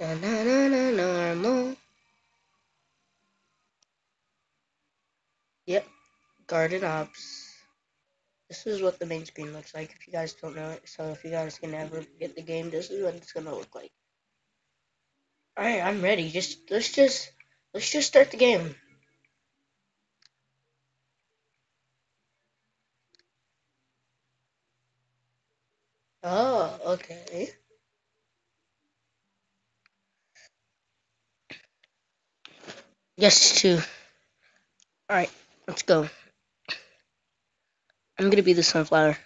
Na na na na normal. Yep, Garden Ops. This is what the main screen looks like if you guys don't know it. So if you guys can ever get the game, this is what it's gonna look like. Alright, I'm ready. Just let's just let's just start the game. Oh, okay. Yes, two. Alright, let's go. I'm gonna be the sunflower.